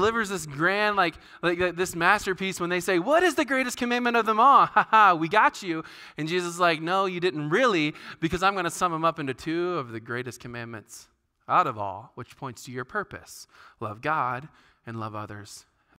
delivers this grand, like, like this masterpiece when they say, What is the greatest commandment of them all? Ha ha, we got you. And Jesus is like, No, you didn't really, because I'm going to sum them up into two of the greatest commandments out of all, which points to your purpose love God and love others